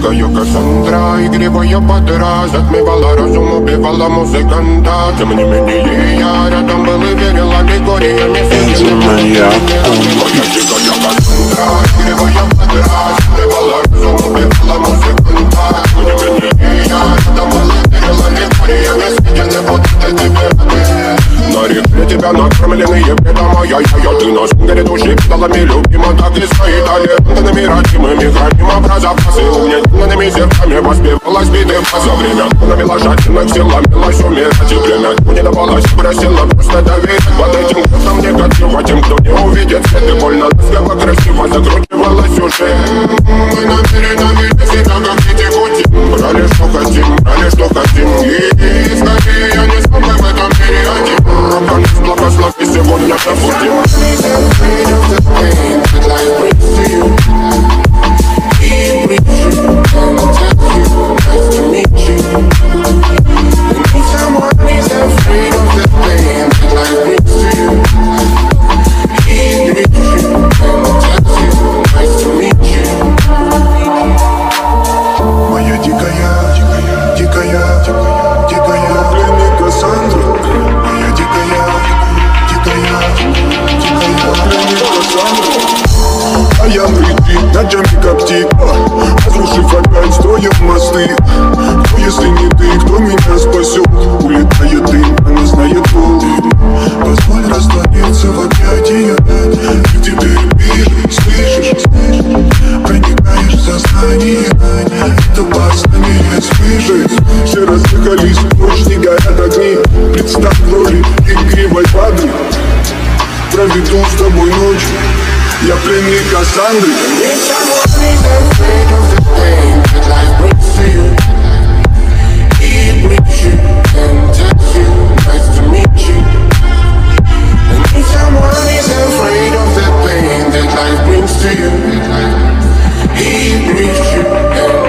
дикая Кассандра Игривая подра Затмевала разум, убивала музыканта Тем не менее я рядом был и верил аллегориями Энди Маньяк. Моя дикая Кассандра Игривая подра Затмевала разум, убивала музыканта Тем не менее я рядом был и верил аллегориями Съедены вот эти на реке тебя накормленные бредом а я, я, я Ты на сунгере души педалами любима Так и стоит талентами родимыми Храним образопасы угнетенными зерками Воспевалась биты за время Навела жадных сил, ломилась умирать И время не давалось, просила просто доверять Под этим ночами коптит Разрушив опять, строим мосты. Кто если не ты, кто меня спасет? Улетает дым, она знает пол Позволь раствориться в объятиях. В тебе пишешь, слышишь Проникаешь в сознание. Это меня слышать Все разъехались прочь, не горят огни. Представь роли игривой воды. Проведу с тобой ночь Я пленник Кассандры brings you and tells you nice to meet you And if someone is afraid of the pain that life brings to you He brings you and